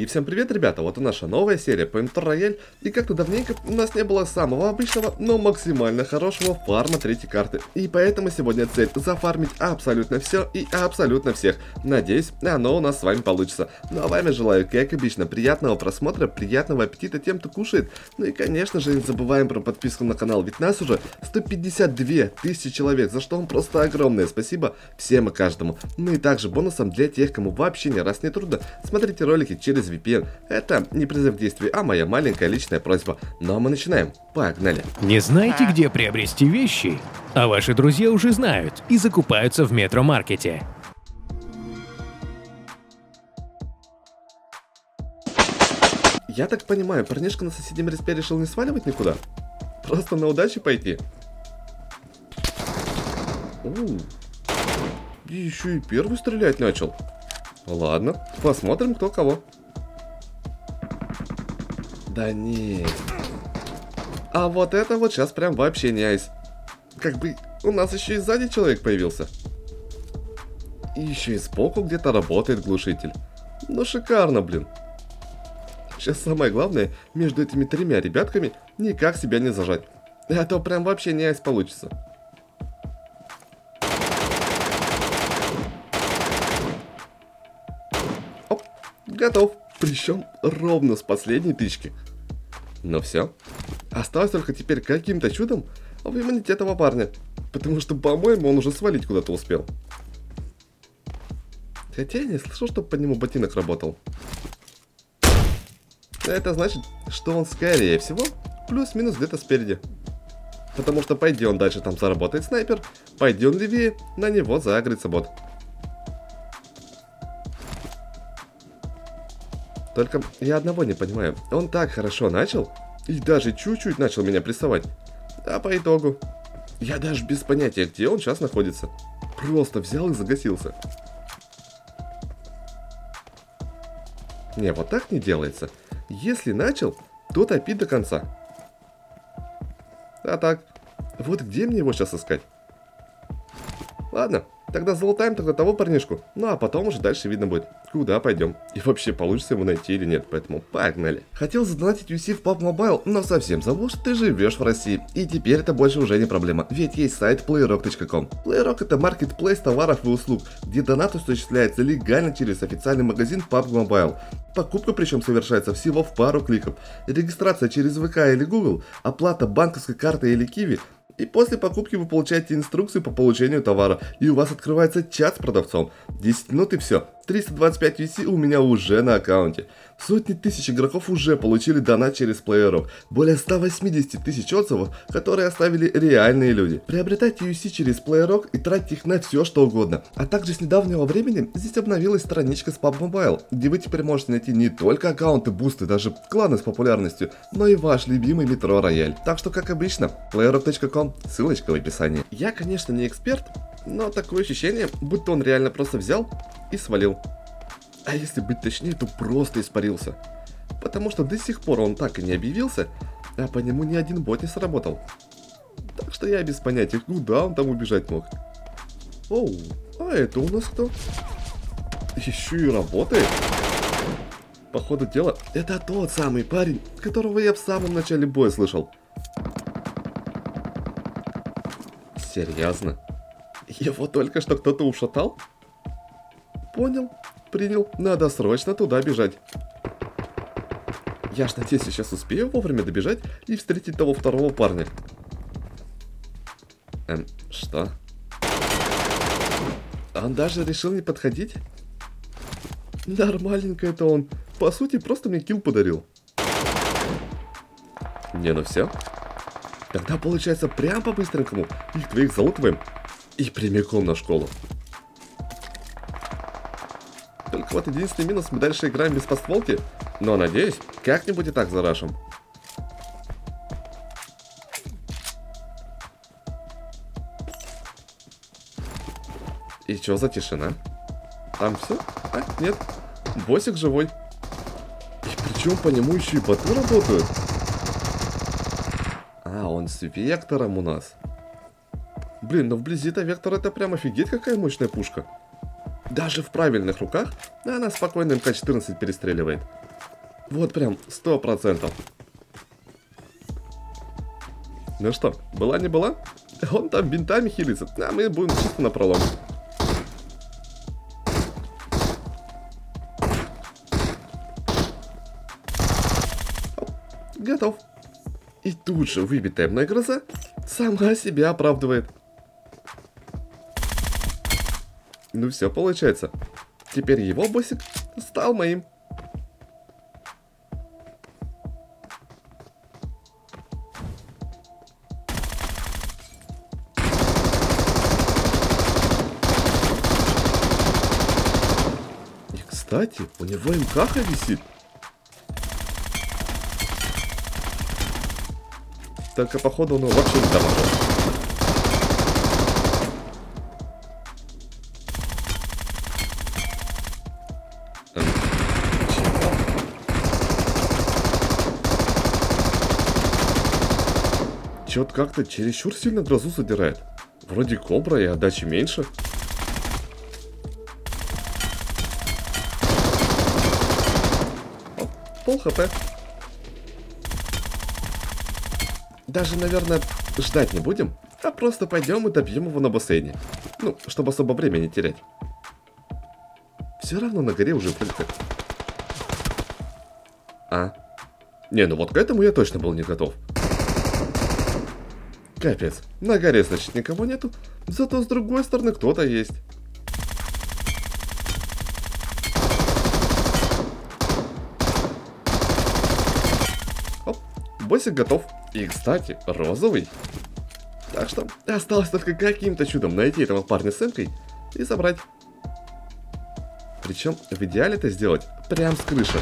И всем привет, ребята, вот и наша новая серия по Intor Royale, и как-то давненько у нас не было самого обычного, но максимально хорошего фарма третьей карты. И поэтому сегодня цель зафармить абсолютно все и абсолютно всех. Надеюсь, оно у нас с вами получится. Ну а вами желаю, как обычно, приятного просмотра, приятного аппетита тем, кто кушает. Ну и конечно же не забываем про подписку на канал, ведь нас уже 152 тысячи человек, за что вам просто огромное спасибо всем и каждому. Ну и также бонусом для тех, кому вообще не раз не трудно, смотрите ролики через VPN. Это не призыв к действию, а моя маленькая личная просьба. Ну а мы начинаем. Погнали. Не знаете, где приобрести вещи? А ваши друзья уже знают и закупаются в метромаркете. Я так понимаю, парнишка на соседнем респе решил не сваливать никуда? Просто на удачу пойти? У, И еще и первый стрелять начал. Ладно, посмотрим кто кого. Да не. А вот это вот сейчас прям вообще не айс. Как бы у нас еще и сзади человек появился. И еще и сбоку где-то работает глушитель. Ну шикарно, блин. Сейчас самое главное, между этими тремя ребятками никак себя не зажать. А то прям вообще не айс получится. Оп, готов. Причем ровно с последней тычки. Ну все. Осталось только теперь каким-то чудом выманить этого парня. Потому что, по-моему, он уже свалить куда-то успел. Хотя я не слышал, чтобы по нему ботинок работал. Это значит, что он скорее всего плюс-минус где-то спереди. Потому что пойди он дальше там заработает снайпер, пойди он левее, на него загрится бот. Только я одного не понимаю. Он так хорошо начал, и даже чуть-чуть начал меня прессовать. А по итогу, я даже без понятия, где он сейчас находится. Просто взял и загасился. Не, вот так не делается. Если начал, то топи до конца. А так, вот где мне его сейчас искать? Ладно, Тогда залутаем тогда того парнишку. Ну а потом уже дальше видно будет, куда пойдем. И вообще получится его найти или нет, поэтому погнали. Хотел задонатить UC в PUBG Mobile, но совсем забыл, что ты живешь в России. И теперь это больше уже не проблема, ведь есть сайт playrock.com. Playrock это маркетплейс товаров и услуг, где донат осуществляется легально через официальный магазин PUBG Mobile. Покупка причем совершается всего в пару кликов. Регистрация через ВК или Google, оплата банковской картой или Киви – и после покупки вы получаете инструкцию по получению товара, и у вас открывается чат с продавцом. 10 минут и все. 325 VC у меня уже на аккаунте. Сотни тысяч игроков уже получили донат через PlayerRock. Более 180 тысяч отзывов, которые оставили реальные люди. Приобретайте UC через PlayerRock и тратьте их на все что угодно. А также с недавнего времени здесь обновилась страничка с PUBG Mobile, где вы теперь можете найти не только аккаунты, бусты, даже кланы с популярностью, но и ваш любимый метро рояль. Так что, как обычно, playerrock.com, ссылочка в описании. Я, конечно, не эксперт, но такое ощущение, будто он реально просто взял и свалил. А если быть точнее, то просто испарился. Потому что до сих пор он так и не объявился, а по нему ни один бот не сработал. Так что я без понятия, куда он там убежать мог. Оу, а это у нас кто? Еще и работает. Походу дела, это тот самый парень, которого я в самом начале боя слышал. Серьезно? Его только что кто-то ушатал? Понял принял, надо срочно туда бежать. Я ж надеюсь, сейчас успею вовремя добежать и встретить того второго парня. Эм, что? Он даже решил не подходить? Нормальненько это он. По сути, просто мне килл подарил. Не, ну все. Тогда получается прям по-быстренькому их двоих залутываем и прямиком на школу. Вот единственный минус, мы дальше играем без постволки. Но надеюсь, как-нибудь и так зарашим. И что за тишина? Там все? А, нет. Босик живой. И причем по нему еще и боты работают. А, он с вектором у нас. Блин, но вблизи-то вектор это прям офигеть какая мощная пушка. Даже в правильных руках она спокойно МК-14 перестреливает. Вот прям, сто процентов. Ну что, была не была? Он там бинтами хилится, а мы будем чисто на пролом. Готов. И тут же выбитая мной гроза сама себя оправдывает. Ну все получается. Теперь его боссик стал моим. И кстати, у него МКХ висит. Только походу он его вообще не дамажит. Чё-то как-то чересчур сильно грозу задирает. Вроде кобра и отдачи меньше. Пол хп. Даже, наверное, ждать не будем, а просто пойдем и добьем его на бассейне. Ну, чтобы особо время не терять. Все равно на горе уже прилетит. А? Не, ну вот к этому я точно был не готов. Капец, на горе, значит, никого нету, зато с другой стороны кто-то есть. Оп, боссик готов. И, кстати, розовый. Так что осталось только каким-то чудом найти этого парня с эмкой и забрать. Причем в идеале это сделать прям с крыши.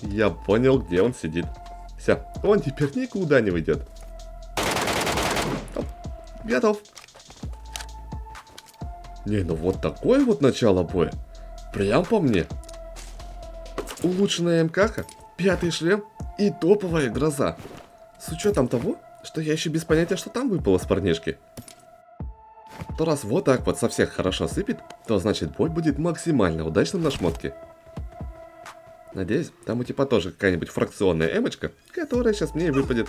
Я понял, где он сидит. Все, он теперь никуда не выйдет. Готов. Не, ну вот такое вот начало боя. Прям по мне. Улучшенная МКХ, пятый шлем и топовая гроза. С учетом того, что я еще без понятия, что там выпало с парнишки. То раз вот так вот со всех хорошо сыпет, то значит бой будет максимально удачным на шмотке. Надеюсь, там у типа тоже какая-нибудь фракционная эмочка, которая сейчас мне и выпадет.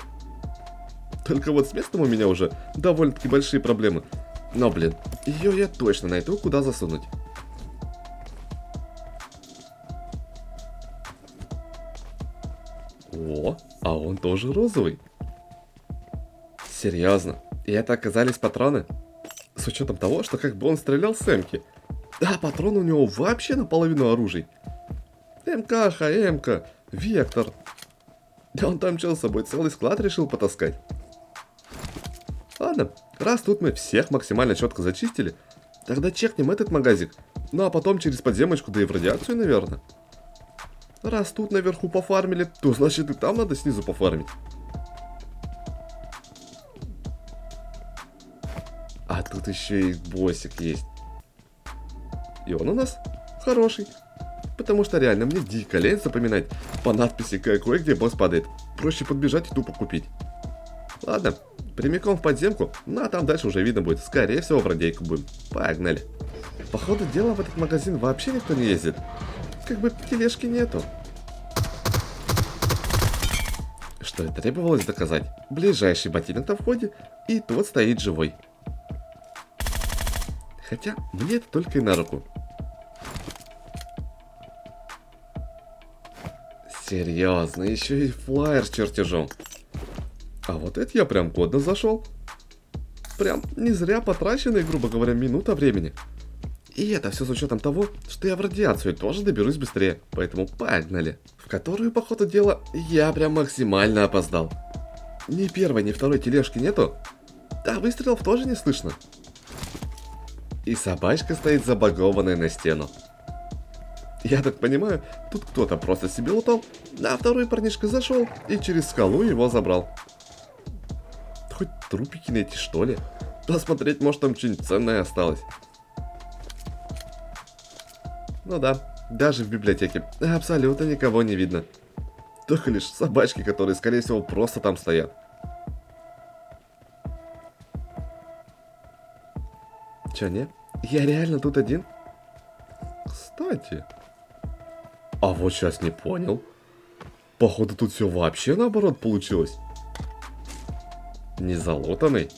Только вот с местом у меня уже довольно-таки большие проблемы. Но, блин, ее я точно найду, куда засунуть. О, а он тоже розовый. Серьезно, и это оказались патроны? С учетом того, что как бы он стрелял с Эмки. Да, патрон у него вообще наполовину оружий. МК, ХМК, Вектор. Да он там что с собой целый склад решил потаскать. Ладно, раз тут мы всех максимально четко зачистили, тогда чекнем этот магазик. Ну а потом через подземочку, да и в радиацию, наверное. Раз тут наверху пофармили, то значит и там надо снизу пофармить. А тут еще и боссик есть. И он у нас хороший. Потому что реально мне дико лень запоминать по надписи какой где босс падает. Проще подбежать и тупо купить. Ладно, прямиком в подземку, ну а там дальше уже видно будет. Скорее всего в радейку будем. Погнали. Походу дела в этот магазин вообще никто не ездит. Как бы тележки нету. Что и требовалось доказать. Ближайший ботинок на входе, и тот стоит живой. Хотя, мне это только и на руку. Серьезно, еще и флайер с чертежом. А вот это я прям годно зашел. Прям не зря потраченные, грубо говоря, минута времени. И это все с учетом того, что я в радиацию тоже доберусь быстрее. Поэтому погнали. В которую, по ходу дела, я прям максимально опоздал. Ни первой, ни второй тележки нету. Да, выстрелов тоже не слышно. И собачка стоит забагованная на стену. Я так понимаю, тут кто-то просто себе лутал, а второй парнишка зашел и через скалу его забрал. Хоть трупики найти, что ли? Посмотреть, может там что-нибудь ценное осталось. Ну да, даже в библиотеке абсолютно никого не видно. Только лишь собачки, которые, скорее всего, просто там стоят. Чё, не? Я реально тут один? Кстати, А вот сейчас не понял. Походу тут все вообще наоборот получилось. Не залутанный.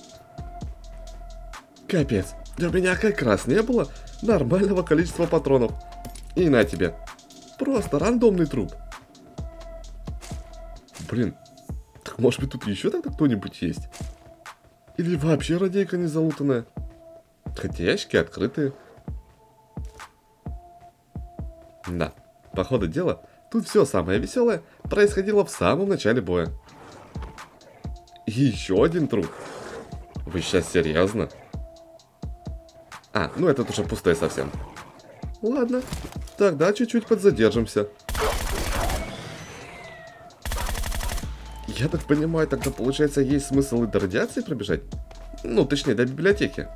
Капец, у меня как раз не было нормального количества патронов. И на тебе. Просто рандомный труп. Блин, так может быть тут еще тогда кто-нибудь есть? Или вообще радейка не залутанная? Хотя ящики открытые. Да, по ходу дела, тут все самое веселое происходило в самом начале боя. Еще один труп. Вы сейчас серьезно? А, ну этот уже пустой совсем. Ладно, тогда чуть-чуть подзадержимся. Я так понимаю, тогда получается есть смысл и до радиации пробежать? Ну, точнее, до библиотеки.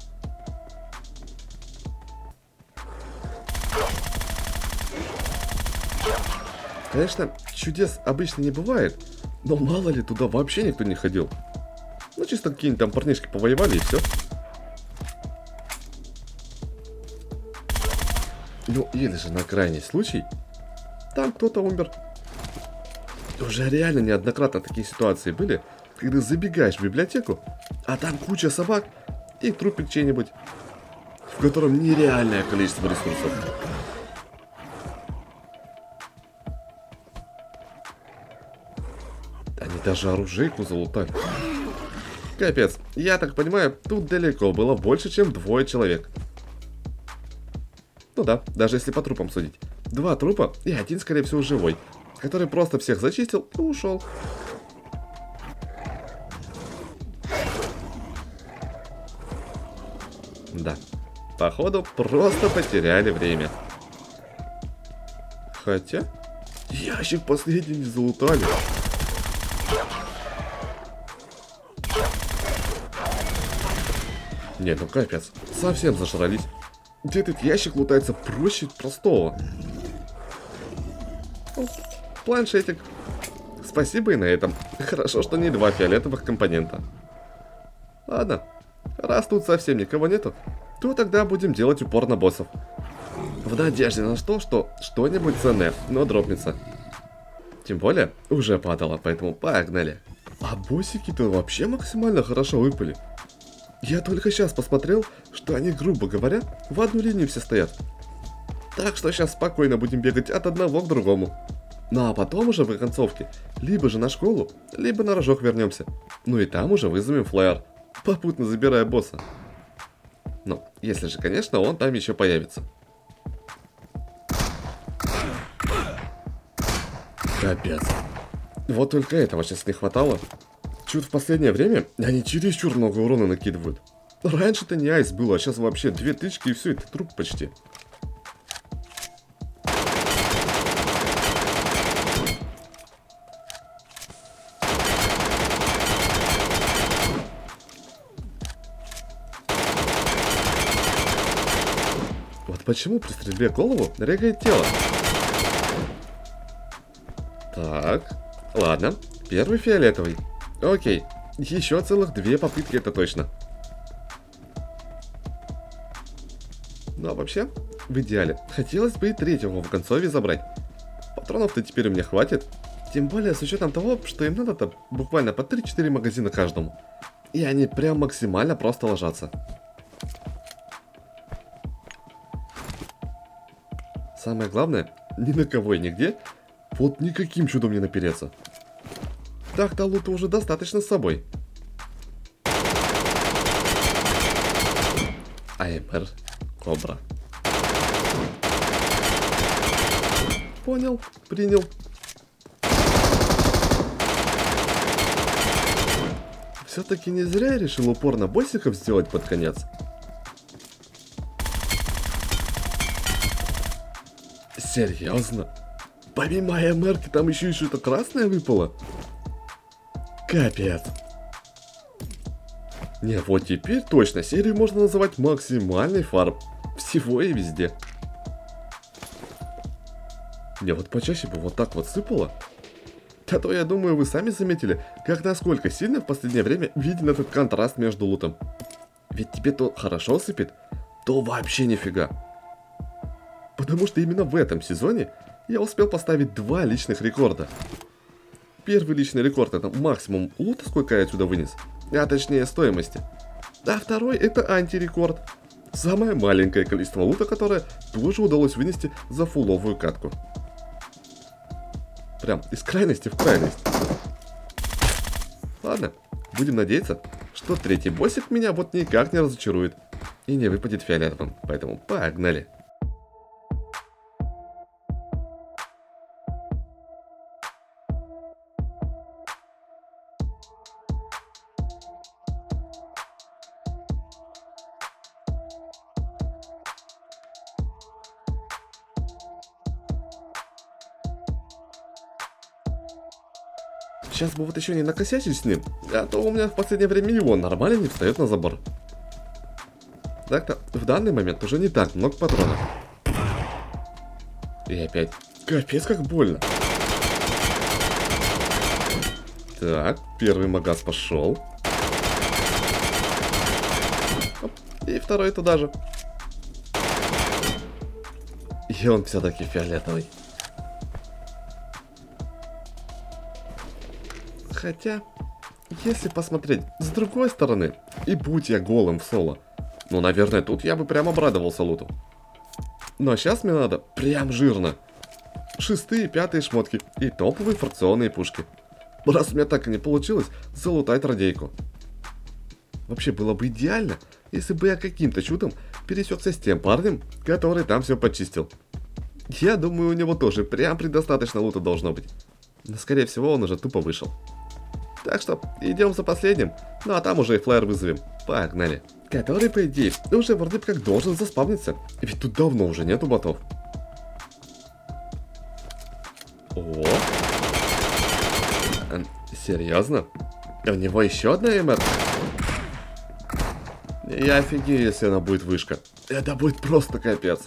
Конечно, чудес обычно не бывает, но мало ли туда вообще никто не ходил. Ну, чисто какие-нибудь там парнишки повоевали и все. Ну, или же на крайний случай, там кто-то умер. Уже реально неоднократно такие ситуации были, когда забегаешь в библиотеку, а там куча собак и трупик чей-нибудь, в котором нереальное количество ресурсов. Даже оружейку залутали. Капец, я так понимаю, тут далеко было больше, чем двое человек. Ну да, даже если по трупам судить. Два трупа и один, скорее всего, живой, который просто всех зачистил и ушел. Да, походу просто потеряли время. Хотя, ящик последний не залутали. Не, ну капец, совсем зажрались. Этот ящик лутается проще простого. Планшетик. Спасибо и на этом. Хорошо, что не два фиолетовых компонента. Ладно, раз тут совсем никого нету, то тогда будем делать упор на боссов. В надежде на то, что что-нибудь ценное, но дропнется. Тем более, уже падало, поэтому погнали. А боссики-то вообще максимально хорошо выпали. Я только сейчас посмотрел, что они, грубо говоря, в одну линию все стоят. Так что сейчас спокойно будем бегать от одного к другому. Ну а потом уже в концовке, либо же на школу, либо на рожок вернемся. Ну и там уже вызовем флайер, попутно забирая босса. Ну, если же, конечно, он там еще появится. Капец. Вот только этого сейчас не хватало. Чуть в последнее время они чересчур много урона накидывают. Раньше-то не айс было, а сейчас вообще две тычки и все, это труп почти. Вот почему при стрельбе голову регает тело? Так, ладно, первый фиолетовый. Окей, еще целых две попытки, это точно. Ну а вообще, в идеале, хотелось бы и третьего в концове забрать. Патронов-то теперь у меня хватит. Тем более с учетом того, что им надо-то буквально по 3-4 магазина каждому. И они прям максимально просто ложатся. Самое главное, ни на кого и нигде, вот никаким чудом не напереться. Так-то лута уже достаточно с собой. АМР Кобра. Понял, принял. Все-таки не зря я решил упор на боссиков сделать под конец. Серьезно? Помимо АМРки там еще и что-то красное выпало? Капец. Не, вот теперь точно серию можно называть максимальный фарм. Всего и везде. Не, вот почаще бы вот так вот сыпало. А то я думаю, вы сами заметили, как насколько сильно в последнее время виден этот контраст между лутом. Ведь тебе то хорошо сыпет, то вообще нифига. Потому что именно в этом сезоне я успел поставить два личных рекорда. Первый личный рекорд это максимум лута, сколько я отсюда вынес, а точнее стоимости. А второй это антирекорд. Самое маленькое количество лута, которое тоже удалось вынести за фуловую катку. Прям из крайности в крайность. Ладно, будем надеяться, что третий боссик меня вот никак не разочарует и не выпадет фиолетовым, поэтому погнали. Сейчас бы вот еще не накосячить с ним, а то у меня в последнее время миллион нормально не встает на забор. Так-то в данный момент уже не так много патронов. И опять. Капец, как больно. Так, первый магаз пошел. И второй туда же. И он все-таки фиолетовый. Хотя, если посмотреть с другой стороны, и будь я голым в соло, ну, наверное, тут я бы прям обрадовался луту. Но сейчас мне надо прям жирно. Шестые, пятые шмотки и топовые фракционные пушки. Раз у меня так и не получилось, залутать радейку. Вообще было бы идеально, если бы я каким-то чудом пересекся с тем парнем, который там все почистил. Я думаю, у него тоже прям предостаточно лута должно быть. Но скорее всего он уже тупо вышел. Так что идем за последним, ну а там уже и флайер вызовем. Погнали. Который, по идее, уже вроде как должен заспавниться. Ведь тут давно уже нету ботов. О! Серьезно? У него еще одна МР? Я офигею, если она будет вышка. Это будет просто капец.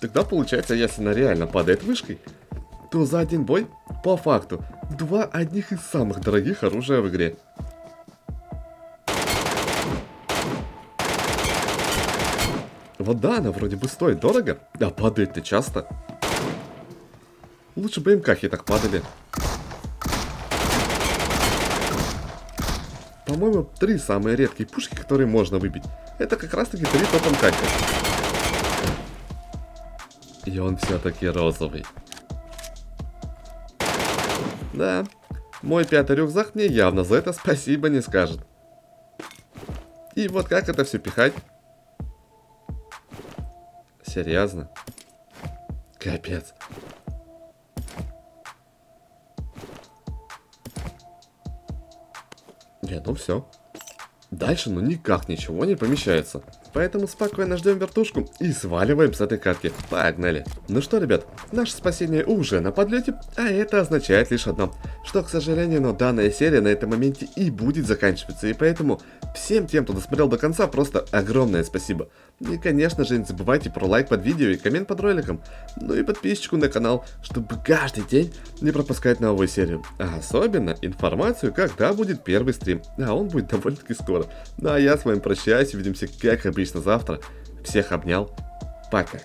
Тогда получается, если она реально падает вышкой, то за один бой, по факту, два одних из самых дорогих оружия в игре. Вот да, она вроде бы стоит дорого, а падает-то часто. Лучше бы МКхи так падали. По-моему, три самые редкие пушки, которые можно выбить. Это как раз таки три топ МКхи. И он все-таки розовый. Да, мой пятый рюкзак мне явно за это спасибо не скажет. И вот как это все пихать? Серьезно? Капец. Не, ну все. Дальше ну никак ничего не помещается. Поэтому спокойно ждем вертушку и сваливаем с этой катки. Погнали. Ну что, ребят, наше спасение уже на подлете, а это означает лишь одно, что, к сожалению, но данная серия на этом моменте и будет заканчиваться, и поэтому всем тем, кто досмотрел до конца, просто огромное спасибо. И, конечно же, не забывайте про лайк под видео и коммент под роликом, ну и подписчику на канал, чтобы каждый день не пропускать новую серию. А особенно информацию, когда будет первый стрим, а он будет довольно-таки скоро. Ну а я с вами прощаюсь, увидимся как обычно завтра. Всех обнял, пока.